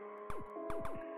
you